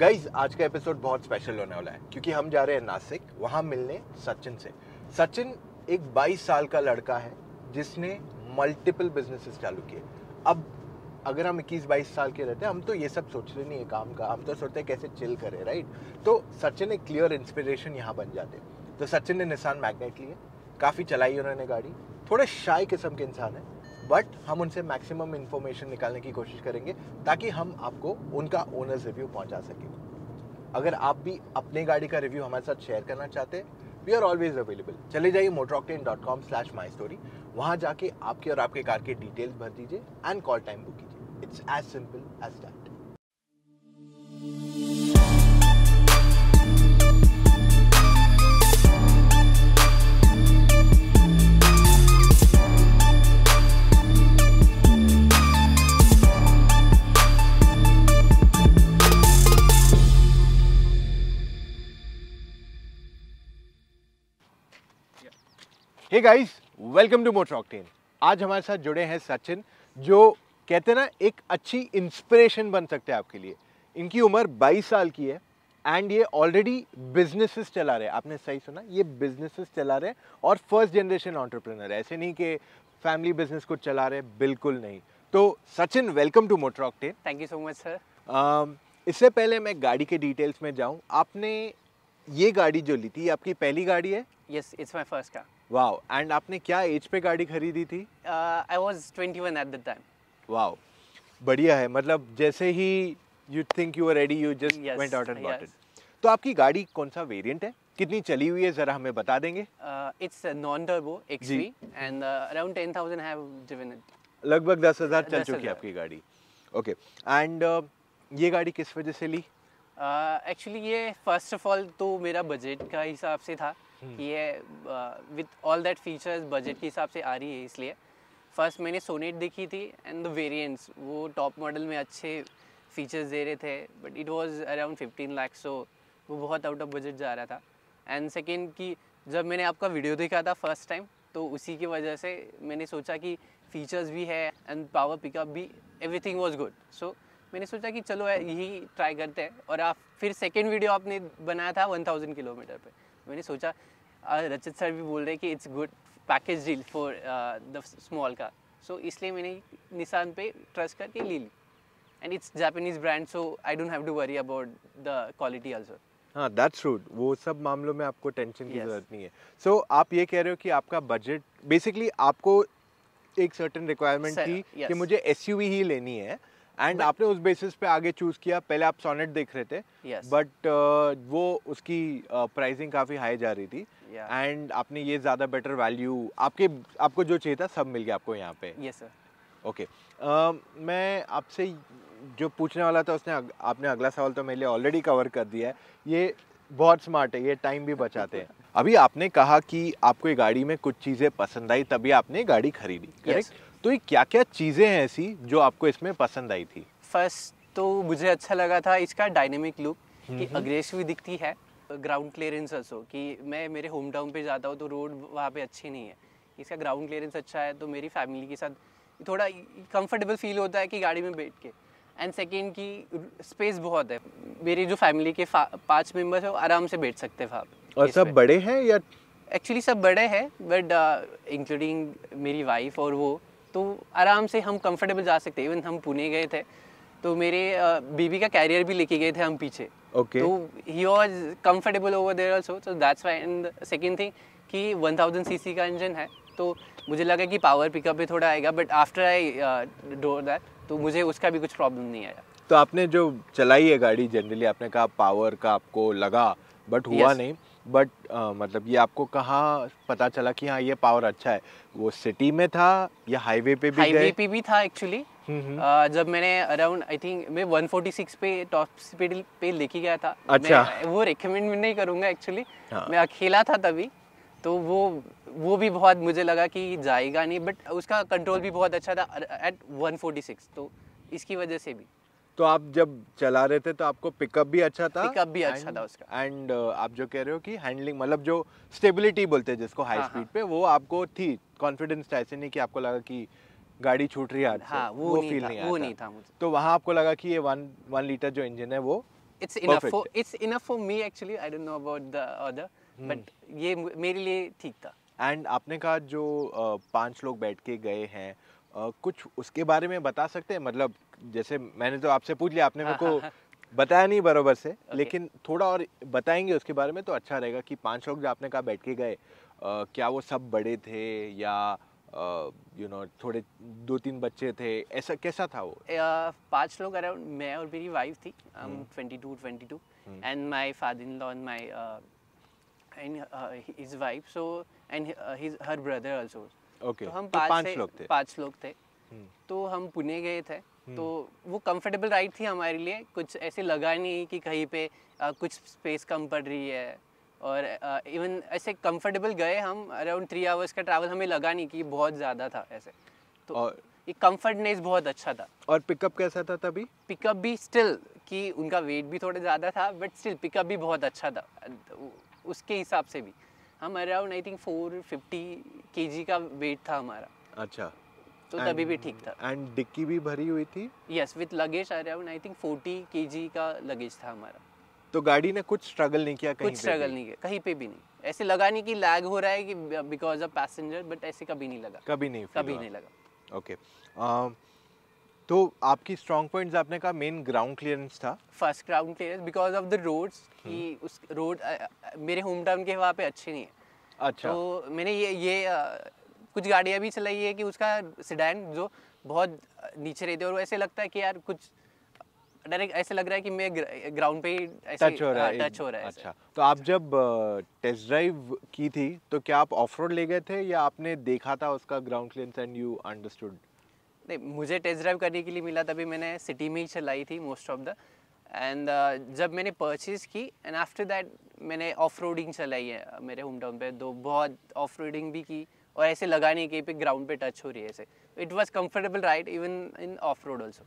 Guys आज का episode बहुत स्पेशल होने वाला है, क्योंकि हम जा रहे हैं नासिक, वहाँ मिलने सचिन से। सचिन एक 22 साल का लड़का है, जिसने मल्टीपल बिजनेसेस चालू किए। अब, अगर हम 21-22 साल के रहते हैं, हम तो ये सब सोचते नहीं है काम का, हम तो सोचते हैं कैसे चिल करें राइट तो सचिन एक क्लियर इंस्पिरेशन यहाँ बन जाते तो सचिन ने निशान मैग्नेट लिए, काफ़ी चलाई उन्होंने गाड़ी, थोड़े शाय किस्म के इंसान है। बट हम उनसे मैक्सिमम इन्फॉर्मेशन निकालने की कोशिश करेंगे ताकि हम आपको उनका ओनर्स रिव्यू पहुँचा सकें। अगर आप भी अपने गाड़ी का रिव्यू हमारे साथ शेयर करना चाहते हैं वी आर ऑलवेज अवेलेबल चले जाइए motoroctane dot com slash my story वहाँ जाके आपके और आपके कार के डिटेल्स भर दीजिए एंड कॉल टाइम बुक कीजिए। It's as simple as that hey guys welcome to motor octane आज हमारे साथ जुड़े हैं सचिन जो कहते हैं ना एक अच्छी इंस्पिरेशन बन सकते हैं आपके लिए। इनकी उम्र 22 साल की है एंड ये ऑलरेडी बिजनेसेस चला रहे हैं। आपने सही सुना ये बिजनेसेस चला रहे हैं और फ़र्स्ट जनरेशन ऑन्टरप्रेनर ऐसे नहीं कि फैमिली बिज़नेस को चला रहे बिल्कुल नहीं। तो Sachin welcome to motor octane thank you so much sir इससे पहले मैं गाड़ी के डिटेल्स में जाऊँ। आपने ये गाड़ी जो ली थी आपकी पहली गाड़ी है? Yes it's my first car wow and आपने क्या एज पे गाड़ी खरीदी थी? I was 21 at the time wow बढ़िया है. मतलब जैसे ही you think you are ready you just went out and bought it तो आपकी गाड़ी कौन सा वेरिएंट है? कितनी चली हुई है? जरा हमें बता देंगे. It's non turbo. XV and around 10000 have driven it लगभग दस हज़ार चल चुकी है आपकी गाड़ी. ओके एंड ये गाड़ी किस वजह से ली? एक्चुअली ये फ़र्स्ट ऑफ़ ऑल तो मेरा बजट का हिसाब से था। कि ये with all that features budget के हिसाब से आ रही है इसलिए। फ़र्स्ट मैंने सोनेट देखी थी एंड द वेरिएंट्स वो टॉप मॉडल में अच्छे फीचर्स दे रहे थे but it was around 15 lakh so वो बहुत आउट ऑफ़ बजट जा रहा था। एंड सेकेंड कि जब मैंने आपका वीडियो देखा था फ़र्स्ट टाइम तो उसी की वजह से मैंने सोचा कि फीचर्स भी है एंड पावर पिकअप भी एवरीथिंग वाज गुड सो मैंने सोचा कि चलो, यही ट्राई करते हैं। और आप, फिर सेकेंड वीडियो आपने बनाया था 1000 किलोमीटर पे। मैंने सोचा रचित सर भी बोल रहे कि it's good package deal for the small car so इसलिए मैंने निशान पे ट्रस्ट करके ले ली। And it's Japanese brand so I don't have to worry about the quality also हाँ दैट्स ट्रू वो सब मामलों में आपको टेंशन की Yes. ज़रूरत नहीं है। सो आप ये कह रहे हो कि आपका बजट बेसिकली आपको एक सर्टेन रिक्वायरमेंट थी कि मुझे एसयूवी ही लेनी है। एंड आपने उस बेसिस पे आगे चूज़ किया। पहले आप सोनेट देख रहे थे। But Yes. बट वो उसकी प्राइसिंग uh, काफ़ी हाई जा रही थी। And Yeah. आपने ये ज़्यादा बेटर वैल्यू आपके आपको जो चाहिए था सब मिल गया आपको यहाँ पे। यस सर ओके मैं आपसे जो पूछने वाला था उसने अग, आपने अगला सवाल तो मेरे लिए ऑलरेडी कवर कर दिया है। ये बहुत स्मार्ट है ये टाइम भी बचाते हैं। अभी आपने कहा कि आपको ये गाड़ी में कुछ चीज़ें पसंद आई तभी आपने गाड़ी खरीदी करेक्ट तो ये क्या क्या चीज़ें हैं ऐसी जो आपको इसमें पसंद आई थी? फ़र्स्ट तो मुझे अच्छा लगा था इसका डायनेमिक लुक कि। अग्रेसिव दिखती है ग्राउंड क्लियरेंस also कि मैं मेरे होम टाउन पे जाता हूँ तो रोड वहाँ पे अच्छी नहीं है। इसका ग्राउंड क्लियरेंस अच्छा है तो मेरी फैमिली के साथ थोड़ा कंफर्टेबल फील होता है कि गाड़ी में बैठ के। एंड सेकेंड की स्पेस बहुत है। मेरी जो फैमिली के पाँच मेंबर्स है वो आराम से बैठ सकते हैं वहाँ पे। और सब बड़े हैं या एक्चुअली सब बड़े हैं बट इंक्लूडिंग मेरी वाइफ और वो तो आराम से हम कंफर्टेबल जा सकते इवन हम पुणे गए थे। तो मेरे बीबी का कैरियर भी लेके गए थे हम पीछे। ओके तो he was comfortable over there also so that's why and second thing कि 1000 सीसी का इंजन है तो मुझे लगा कि पावर पिकअप भी थोड़ा आएगा but after I drove that तो मुझे उसका भी कुछ प्रॉब्लम नहीं आया। तो आपने जो चलाई है गाड़ी जनरली आपने कहा पावर का आपको लगा बट हुआ Yes. नहीं। बट मतलब ये आपको कहाँ पता चला कि हाँ ये पावर अच्छा है वो सिटी में था या हाईवे पे भी हाईवे पे भी था एक्चुअली। Uh, जब मैंने अराउंड आई थिंक मैं 146 पे टॉप स्पीड पे लेके गया था अच्छा। मैं वो रिकमेंड नहीं करूँगा एक्चुअली हाँ। मैं अकेला था तभी तो वो वो भी बहुत मुझे लगा कि जाएगा नहीं बट उसका कंट्रोल भी बहुत अच्छा था एट 146 तो इसकी वजह से भी तो आप जब चला रहे थे तो आपको पिकअप भी अच्छा था Pickup भी अच्छा था उसका। एंड आप जो कह रहे हो कि हैंडलिंग मतलब जो स्टेबिलिटी बोलते हैं जिसको हाई स्पीड हाँ। पे वो आपको थी कॉन्फिडेंस था ऐसे नहीं कि आपको लगा कि गाड़ी छूट रही है हाँ वो, नहीं feel था नहीं वो नहीं था मुझे तो वहाँ आपको लगा कि ये वन वन लीटर जो इंजन है वो Perfect. for it's enough for me actually i don't know about the other Hmm. but ये मु- मेरे लिए ठीक था एंड आपने कहा जो अ, पाँच लोग बैठ के गए हैं अ, कुछ उसके बारे में बता सकते हैं मतलब जैसे मैंने तो आपसे पूछ लिया आपने मेरे को हाँ, बताया नहीं बरोबर से okay. लेकिन थोड़ा और बताएँगे उसके बारे में तो अच्छा रहेगा कि पाँच लोग जो आपने कहा बैठ के गए अ, क्या वो सब बड़े थे या यू नो थोड़े दो तीन बच्चे थे ऐसा कैसा था वो? Uh, पाँच लोग अराउंड मैं और मेरी वाइफ थी um, 22 22 and my father-in-law and my uh, and uh, his wife so and uh, his her brother also. Okay तो हम तो पाँच पाँच लोग थे। पाँच लोग थे। हम्म, तो हम पुणे गए थे तो वो कंफर्टेबल राइड थी हमारे लिए। कुछ ऐसे लगा नहीं कि कहीं पे अ, कुछ स्पेस कम पड़ रही है। और इवन ऐसे कंफर्टेबल गए हम अराउंड थ्री आवर्स का ट्रैवल हमें लगा नहीं कि बहुत ज़्यादा था ऐसे। तो और ये कंफर्टनेस बहुत अच्छा था। और पिकअप कैसा था तभी? पिकअप भी स्टिल कि उनका वेट भी थोड़ा ज़्यादा था बट स्टिल पिकअप भी बहुत अच्छा था। उसके हिसाब से भी। हम around I think four fifty K G का वेट था हमारा। अच्छा। तो and, तभी भी ठीक था। एंड डिक्की भी भरी हुई थी? Yes with luggage around I think forty K G का लगेज था हमारा। तो गाड़ी ने कुछ स्ट्रगल नहीं किया कहीं कुछ स्ट्रगल नहीं किया कहीं पे भी नहीं। ऐसे लगा नहीं कि लैग हो रहा है कि बिकॉज़ ऑफ़ पैसेंजर बट ऐसे कभी नहीं लगा। कभी नहीं कभी नहीं लगा। ओके अम, तो आपकी स्ट्रॉन्ग पॉइंट्स आपने कहा मेन ग्राउंड क्लियरेंस था। First ground clear because of the roads. कि उस रोड मेरे होम टाउन के वहाँ पे अच्छे नहीं है। अच्छा। तो मैंने ये ये कुछ गाड़ियाँ भी चलाई है कि उसका सिडैन जो बहुत नीचे रहती है और ऐसे लगता है कि यार कुछ डायरेक्ट ऐसे लग रहा है कि मैं ग्राउंड पे ही ऐसे टच हो रहा है टच हो रहा है अच्छा तो आप जब टेस्ट ड्राइव की थी तो क्या आप ऑफ़ रोड ले गए थे या आपने देखा था उसका ground clearance and you understood नहीं मुझे टेस्ट ड्राइव करने के लिए मिला तभी मैंने सिटी में ही चलाई थी मोस्ट ऑफ़ द एंड जब मैंने परचेज की एंड आफ्टर दैट मैंने ऑफ़ रोडिंग चलाई है मेरे होम टाउन पे तो बहुत ऑफ़ रोडिंग भी की और ऐसे लगा नहीं कि पे ग्राउंड पे टच हो रही है ऐसे। It was comfortable ride even in off road also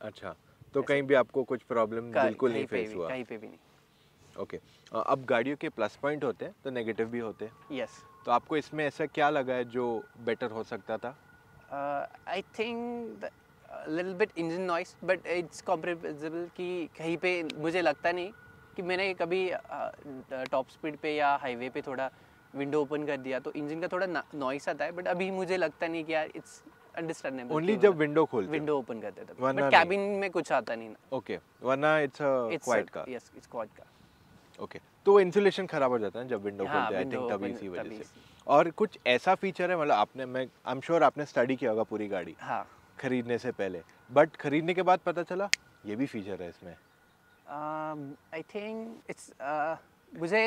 अच्छा तो कहीं भी आपको कुछ प्रॉब्लम बिल्कुल नहीं फेस हुआ। कहीं पे भी नहीं। Okay okay. अब गाड़ियों के प्लस पॉइंट होते हैं तो नेगेटिव भी होते हैं। Yes yes. तो आपको इसमें ऐसा क्या लगा है जो बेटर हो सकता था? I think little bit engine noise but it's comparable कि कहीं पे मुझे लगता नहीं कि मैंने कभी टॉप स्पीड पे या हाईवे पे थोड़ा विंडो ओपन कर दिया तो इंजन का थोड़ा नॉइस आता है बट अभी मुझे लगता नहीं कि यार इट्स अंडरस्टैंडेबल ओनली जब विंडो खोलते विंडो ओपन करते वरना बट। कैबिन में कुछ आता नहीं ना। ओके वरना it's a quiet car yes it's quiet car okay तो इंसुलेशन खराब हो जाता है जब विंडो हाँ, खोलते हैं आई थिंक तभी इसी वजह से। और कुछ ऐसा फीचर है मतलब आपने मैं आई एम श्योर आपने स्टडी किया होगा पूरी गाड़ी हाँ। खरीदने से पहले। बट खरीदने के बाद पता चला ये भी फीचर है इसमें। आई थिंक इट्स मुझे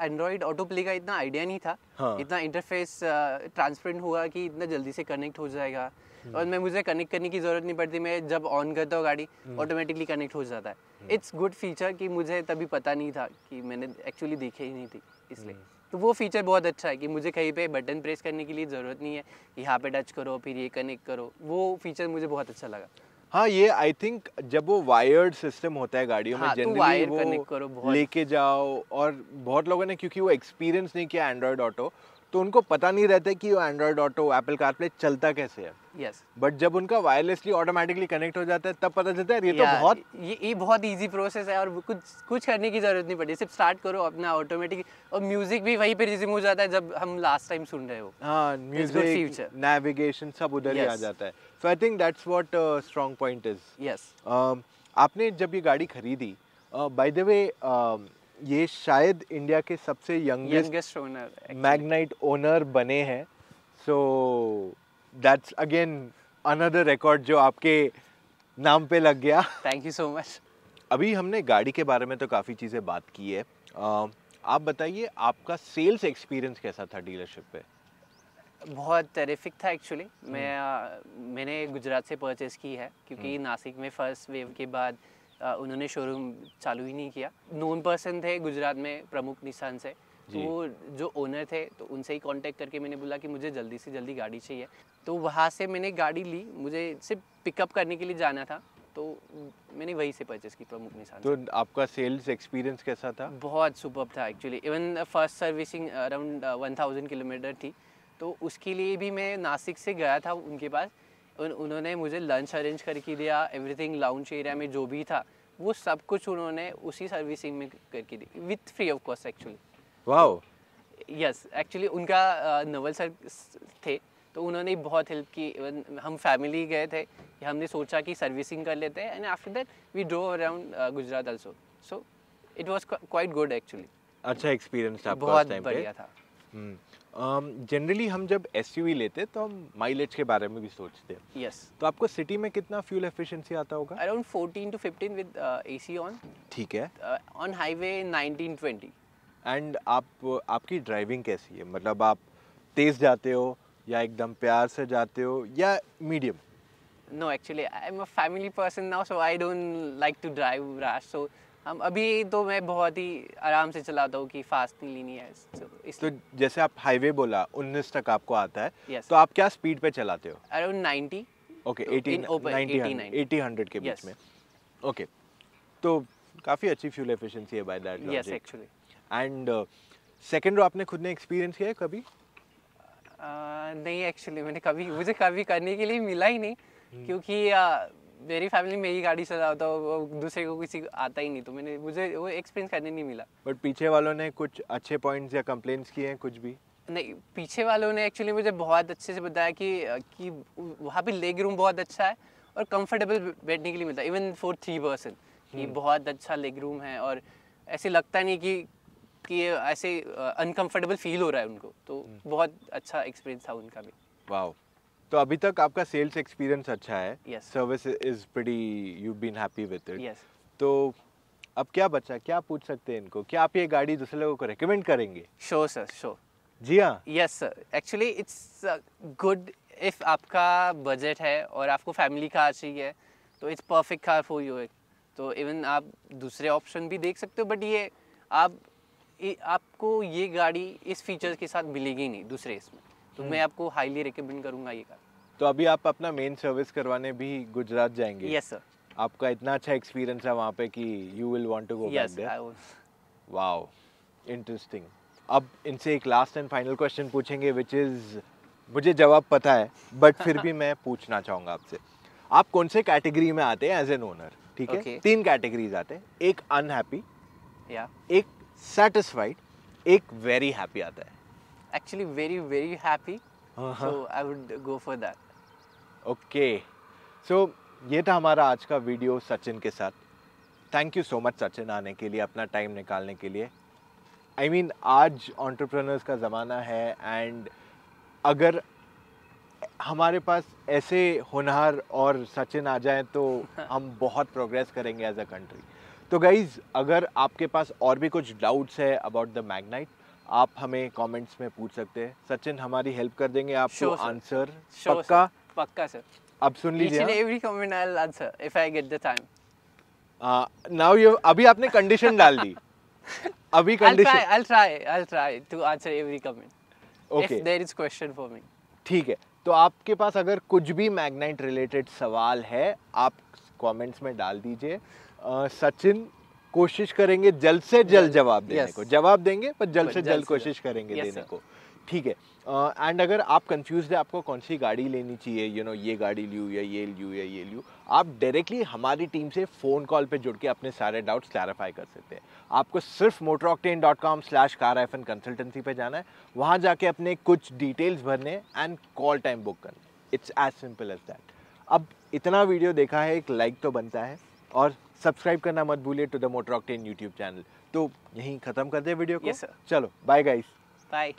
एंड्रॉयड ऑटो प्ले का इतना आइडिया नहीं था। हाँ। इतना इंटरफेस ट्रांसपेरेंट हुआ कि इतना जल्दी से कनेक्ट हो जाएगा। और मैं मुझे कनेक्ट करने की ज़रूरत नहीं पड़ती। मैं जब ऑन करता हूँ गाड़ी ऑटोमेटिकली कनेक्ट हो जाता है। इट्स गुड फीचर कि मुझे तभी पता नहीं था कि मैंने एक्चुअली देखे ही नहीं थी इसलिए। तो वो फीचर बहुत अच्छा है कि मुझे कहीं पे बटन प्रेस करने के लिए ज़रूरत नहीं है यहाँ पे टच करो फिर ये कनेक्ट करो। वो फीचर मुझे बहुत अच्छा लगा। हाँ ये आई थिंक जब वो वायर्ड सिस्टम होता है गाड़ियों में हाँ, में जनरली wire वो करो, बहुत- लेके जाओ और बहुत लोगों ने क्योंकि वो एक्सपीरियंस नहीं किया एंड्रॉयड ऑटो तो उनको पता नहीं रहता कि वो एंड्रॉयड ऑटो एप्पल कारप्ले चलता कैसे है। यस बट जब उनका वायरलेसली ऑटोमेटिकली कनेक्ट हो जाता है तब पता चलता है ये तो बहुत ये ये बहुत इजी प्रोसेस है और कुछ कुछ करने की ज़रूरत नहीं पड़ती सिर्फ़ स्टार्ट करो अपना ऑटोमेटिक और म्यूज़िक भी वहीं पे रिज्यूम हो जाता है जब हम लास्ट टाइम सुन रहे हो। हाँ म्यूज़िक नेविगेशन सब उधर ही आ जाता है। So I think that's what strong point is yes आपने जब ये गाड़ी खरीदी बाय द वे ये शायद इंडिया के सबसे यंगेस्ट ओनर मैग्नाइट ओनर बने हैं। So that's again another record जो आपके नाम पे लग गया। थैंक यू सो मच अभी हमने गाड़ी के बारे में तो काफ़ी चीज़ें बात की है। अ, आप बताइए आपका सेल्स एक्सपीरियंस कैसा था डीलरशिप पे? बहुत टेरिफिक था एक्चुअली मैं अ, मैंने गुजरात से परचेज़ की है क्योंकि नासिक में फ़र्स्ट वेव के बाद उन्होंने शोरूम चालू ही नहीं किया। नोन पर्सन थे गुजरात में प्रमुख निशान से। तो वो जो ओनर थे तो उनसे ही कांटेक्ट करके मैंने बोला कि मुझे जल्दी से जल्दी गाड़ी चाहिए। तो वहाँ से मैंने गाड़ी ली मुझे सिर्फ़ पिकअप करने के लिए जाना था। तो मैंने वहीं से परचेस की प्रमुख निशान से। तो आपका सेल्स एक्सपीरियंस कैसा था? बहुत सुपर था actually even first servicing around one thousand kilometer थी। तो उसके लिए भी मैं नासिक से गया था उनके पास। उन, उन्होंने मुझे लंच अरेंज करके दिया एवरीथिंग लाउंज एरिया में जो भी था वो सब कुछ उन्होंने उसी सर्विसिंग में करके दी with free of cost actually wow yes actually उनका नवल सर थे तो उन्होंने बहुत हेल्प की Even हम फैमिली गए थे हमने सोचा कि सर्विसिंग कर लेते हैं and after that we drove around Gujarat also so it was quite good actually अच्छा एक्सपीरियंस था बहुत बढ़िया था। जनरली हम जब एस लेते हैं तो हम माइलेज के बारे में भी सोचते हैं। यस तो आपको सिटी में कितना फ्यूल एफिशिएंसी आता होगा? Around 14 to 15 with AC on ठीक है। ऑन हाईवे 19 20 एंड आप आपकी ड्राइविंग कैसी है? मतलब आप तेज जाते हो या एकदम प्यार से जाते हो या medium No, actually, I'm a family person now, so I don't like to drive rash. So हम अभी तो मैं बहुत ही आराम से चलाता हूँ कि फास्ट नहीं लेनी है so, तो जैसे आप हाईवे बोला 19 तक आपको आता है Yes. तो आप क्या स्पीड पे चलाते हो? Around 90 okay 80 in open, 90 80, 90. 80 100 के बीच. में. ओके तो काफ़ी अच्छी फ्यूल एफिशिएंसी है by that yes actually and second row आपने खुद ने एक्सपीरियंस किया है कभी? नहीं एक्चुअली मैंने कभी मुझे कभी करने के लिए मिला ही नहीं क्योंकि uh, मेरी फैमिली में ही गाड़ी चलाता हूँ वो दूसरे को किसी को आता ही नहीं तो मैंने मुझे वो एक्सपीरियंस करने नहीं मिला। बट पीछे वालों ने कुछ अच्छे पॉइंट्स या कंप्लेंट्स किए हैं कुछ भी? नहीं पीछे वालों ने एक्चुअली मुझे बहुत अच्छे से बताया कि कि वहाँ पे लेग रूम बहुत अच्छा है और कंफर्टेबल बैठने के लिए मिलता है इवन फॉर थ्री पर्सन कि बहुत अच्छा लेग रूम है और ऐसे लगता नहीं कि कि ऐसे अनकंफर्टेबल फील हो रहा है उनको तो बहुत अच्छा एक्सपीरियंस था उनका भी। वाओ तो अभी तक आपका सेल्स एक्सपीरियंस अच्छा है। Service is pretty you been happy with it तो अब क्या बचा? क्या पूछ सकते हैं इनको? क्या आप ये गाड़ी दूसरे लोगों को रेकमेंड करेंगे? शो सर शो जी हाँ। Yes sir actually it's good if आपका बजट है और आपको फैमिली कार चाहिए तो it's perfect car for you तो इवन आप दूसरे ऑप्शन भी देख सकते हो बट ये आप ये, आपको ये गाड़ी इस फीचर्स के साथ मिलेगी नहीं दूसरे इसमें। तो मैं आपको हाईली रिकमेंड करूँगा ये कार तो अभी आप अपना मेन सर्विस करवाने भी गुजरात जाएँगे? यस सर आपका इतना अच्छा एक्सपीरियंस है वहाँ पे कि you will want to go back yes there wow interesting अब इनसे एक लास्ट एंड फाइनल क्वेश्चन पूछेंगे विच इज़ मुझे जवाब पता है बट फिर भी मैं पूछना चाहूँगा आपसे। आप कौन से कैटेगरी में आते हैं एज एन ओनर ठीक है? Okay. तीन कैटेगरीज आते हैं। एक अनहैप्पी या एक सेटिस्फाइड एक वेरी हैप्पी आता है। एक्चुअली वेरी वेरी हैप्पी हाँ, so I would go for that okay so ये था हमारा आज का वीडियो सचिन के साथ. Thank you so much Sachin आने के लिए अपना टाइम निकालने के लिए. आई I मीन mean, आज ऑन्टरप्रनर्स का ज़माना है एंड अगर हमारे पास ऐसे होनहार और सचिन आ जाएँ तो हम बहुत प्रोग्रेस करेंगे एज अ कंट्री तो गाइज़ अगर आपके पास और भी कुछ डाउट्स है अबाउट द मैग्नाइट आप हमें कमेंट्स में पूछ सकते हैं सचिन हमारी हेल्प कर देंगे आपको आंसर पक्का पक्का सर अब सुन लीजिए हाँ? every comment I'll answer if I get the time. Now you अभी आपने कंडीशन डाल दी अभी I'll try. Condition I'll try. I'll try to answer every comment. Okay there is question for me. ठीक है तो आपके पास अगर कुछ भी मैग्नाइट रिलेटेड सवाल है आप कमेंट्स में डाल दीजिए सचिन कोशिश करेंगे जल्द से जल्द जवाब देने yes. को। जवाब देंगे पर जल्द से जल्द जल्द कोशिश करेंगे Yes, देने sir. को। ठीक है। एंड uh, अगर आप कंफ्यूज है आपको कौन सी गाड़ी लेनी चाहिए? यू नो ये गाड़ी लूँ या ये लूँ या ये लूँ आप डायरेक्टली हमारी टीम से फ़ोन कॉल पे जुड़ के अपने सारे डाउट्स क्लैरिफाई कर सकते हैं। आपको सिर्फ़ MotorOctane dot com slash car F consultancy पर जाना है। वहाँ जाके अपने कुछ डिटेल्स भरने एंड कॉल टाइम बुक करना। It's as simple as that अब इतना वीडियो देखा है एक लाइक तो बनता है। और सब्सक्राइब करना मत भूलिए to the Motor Octane YouTube channel तो यहीं ख़त्म कर दे वीडियो को Yes, sir. चलो बाय गाइस Bye.